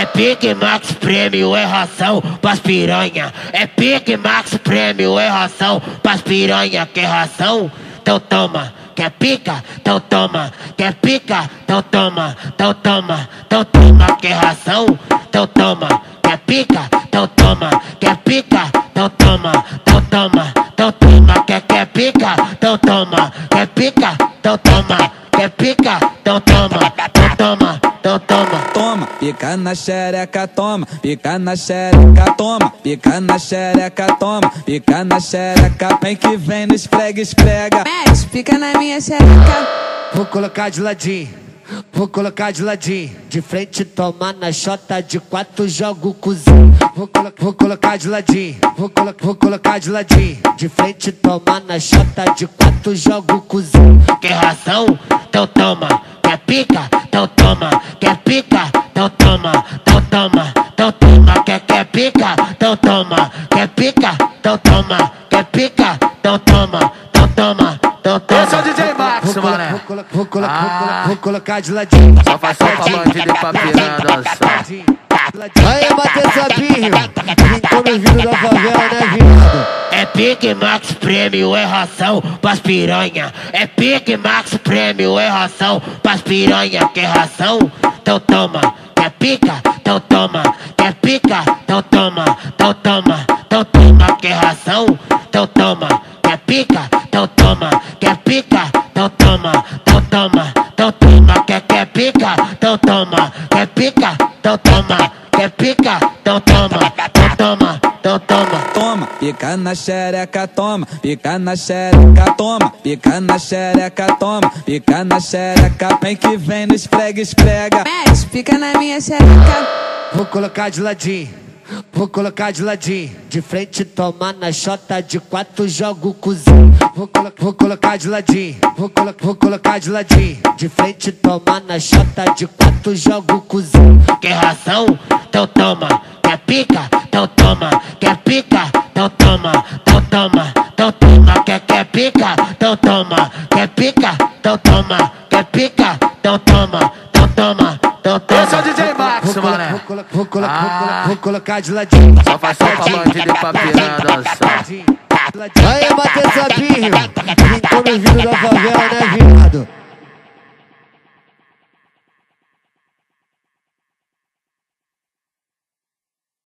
É Pique Max Prêmio, é ração pras piranha. É Pique Max Prêmio, é ração pras piranha. Quer ração? Então toma. Quer pica? Então toma. Quer pica? Então toma. Então toma. Então toma. Quer ração? Então toma. Quer pica? Então toma. Quer pica? Então toma. Então toma. Então toma. Quer quer pica? Então toma. Quer pica? Então toma. Quer pica? Então toma. Então toma. Então toma. Pica na xereca, toma, pica na xereca, toma, pica na xereca, toma, pica na xereca, vem que vem no esfrega, esfrega. Mexe, fica na minha xereca. Vou colocar de ladinho, vou colocar de ladinho. De frente toma na chota, de quatro jogo cozinho. Vou, colo vou colocar de ladinho, vou, colo vou colocar de ladinho. De frente toma na chota, de quatro jogo cozinho. Quer ração? Então toma. Quer pica? Então toma. Quer pica? Então toma. Então toma. Então toma. Quer quer pica? Então toma. Quer pica? Então toma. Quer pica? Então toma. Então toma. Então toma. É o DJ Max, mané. vou, colo vou, colo vou, Ah. colo vou colocar de ladinho. Só faz só pra bandido e pra piranha. Aí, bater sabinho, no vidro da favela, né, viado? É Pique Max Prêmio, é ração pras piranha. É Pique Max Prêmio, é ração pras piranha. Quer ração? Então toma. Quer pica? Então toma. Quer pica? Então toma. Então toma. Então toma. Quer ração? Então toma. Quer pica? Então toma. Quer pica? Então toma. Então toma. Então toma. Quer quer pica? Então toma. Quer pica? Então toma. Quer pica? Então toma. Então toma. Então toma. Toma, pica na xereca, toma, pica na xereca, toma, pica na xereca, toma, pica na xereca, vem que vem no esfrega, esfrega. Mexe, fica na minha xereca. Vou colocar de ladinho, vou colocar de ladinho. De frente toma na chota, de quatro jogo cozinho. Vou, colo vou colocar de ladinho, vou, colo vou colocar de ladinho. De frente toma na chota, de quatro jogo cozinho. Quer ração? Então toma. Quer pica? Então toma. Quer pica? Então toma. Então toma. Então toma. Quer quer pica? Então toma. Quer pica? Então toma. Quer pica? Então toma. Então toma. Então Esse é o toma. DJ Max, mané. vou, colo vou, colo vou, colo Ah. vou colocar de ladinho. Só faz só pra bandido e pra piranha dançar. Aí, bater sabinho, brincou no vidro da favela, né, viado?